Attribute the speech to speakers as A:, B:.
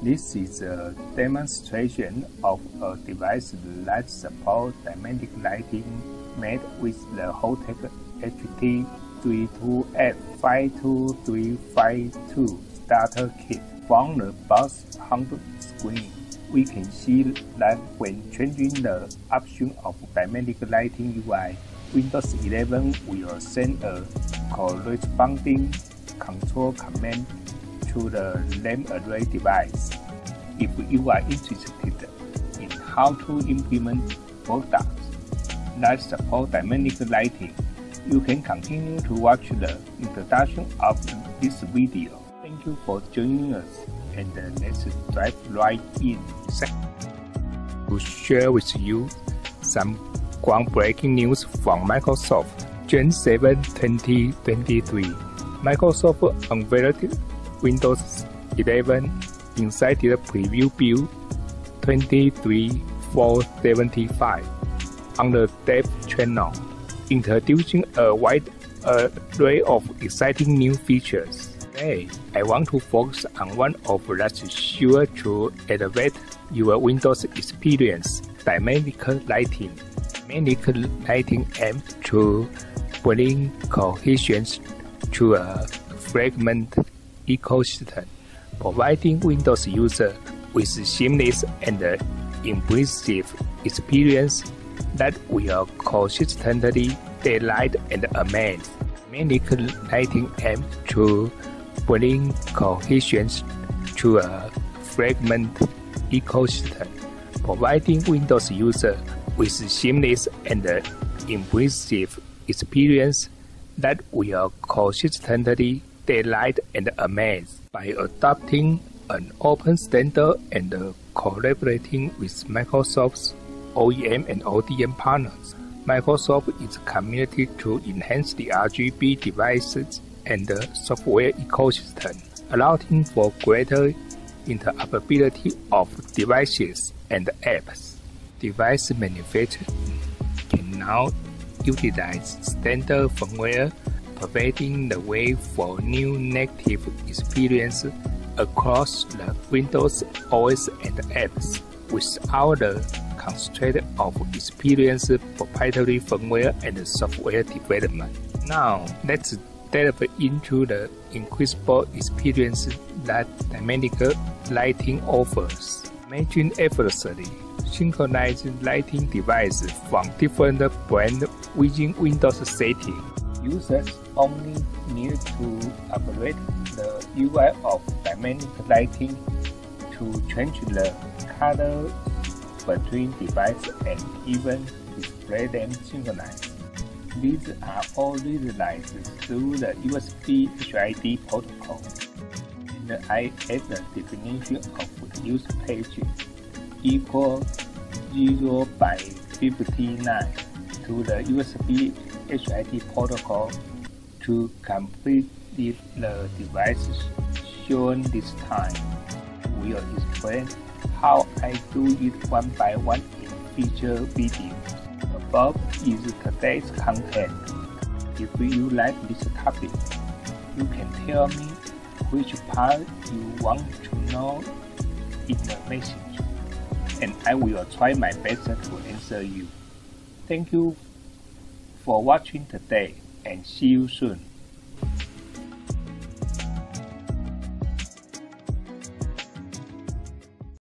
A: This is a demonstration of a device that supports dynamic lighting made with the Holtek HT32F52352 starter kit. From the box handle screen, we can see that when changing the option of dynamic lighting UI, Windows 11 will send a corresponding control command to the lamp array device. If you are interested in how to implement products that support dynamic lighting, you can continue to watch the introduction of this video. Thank you for joining us and let's dive right in. To share with you some groundbreaking news from Microsoft. June 7, 2023, Microsoft unveiled Windows 11 Insider Preview Build 23475 on the Dev channel, introducing a wide array of exciting new features. Today, I want to focus on one of that's sure to elevate your Windows experience, dynamic lighting. Dynamic lighting aims to bring cohesion to a fragmented ecosystem, providing Windows users with seamless and impressive experience that will consistently delight and amaze. Dynamic lighting aims to bring cohesion to a fragmented ecosystem, providing Windows users with seamless and impressive experience that will consistently delight and amaze by adopting an open standard and collaborating with Microsoft's OEM and ODM partners. Microsoft is committed to enhance the RGB devices and software ecosystem, allowing for greater interoperability of devices and apps. Device manufacturers can now utilize standard firmware, paving the way for new native experiences across the Windows OS and apps without the constraint of experience proprietary firmware and software development. Now, let's delve into the incredible experience that dynamic lighting offers. Imagine effortlessly synchronizing lighting devices from different brands within Windows settings. Users only need to operate the UI of dynamic lighting to change the color between devices and even display them synchronized. These are all realized through the USB HID protocol. And I add the definition of use page equal 0 by 59 to the USB HID protocol to complete the devices shown this time. We'll explain how I do it one by one in future videos. Above is today's content. If you like this topic, you can tell me which part you want to know in the message, and I will try my best to answer you. Thank you for watching today, and see you soon.